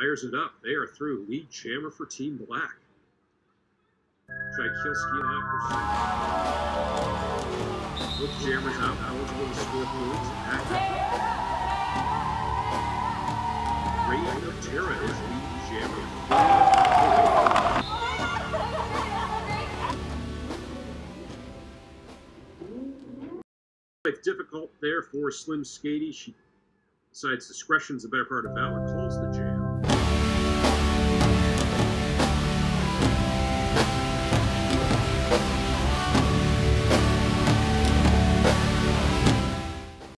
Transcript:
Fires it up. They are through. Lead jammer for Team Black. Try kill Skianok Both jammers out, eligible to score points. Reign of Terra is lead jammer. Difficult there for Slim Skady. She Besides, discretion's the better part of valor, Close the jam.